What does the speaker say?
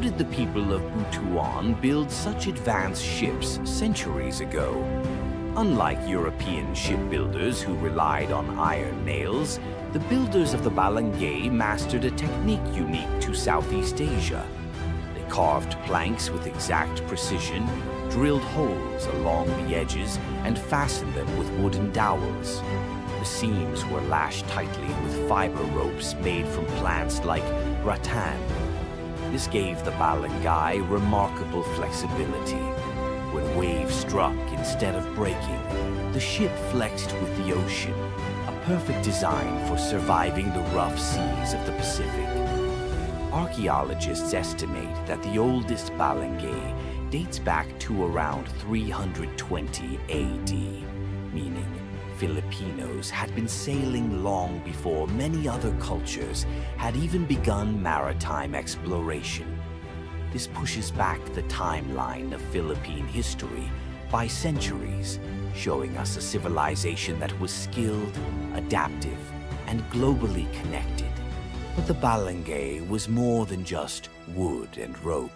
did the people of Butuan build such advanced ships centuries ago? Unlike European shipbuilders who relied on iron nails, the builders of the Balangay mastered a technique unique to Southeast Asia. They carved planks with exact precision, drilled holes along the edges, and fastened them with wooden dowels. The seams were lashed tightly with fiber ropes made from plants like rattan. This gave the Balangay remarkable flexibility. When waves struck instead of breaking, the ship flexed with the ocean, a perfect design for surviving the rough seas of the Pacific. Archaeologists estimate that the oldest Balangay dates back to around 320 AD, meaning Filipinos had been sailing long before many other cultures had even begun maritime exploration. This pushes back the timeline of Philippine history by centuries, showing us a civilization that was skilled, adaptive, and globally connected. But the Balangay was more than just wood and rope.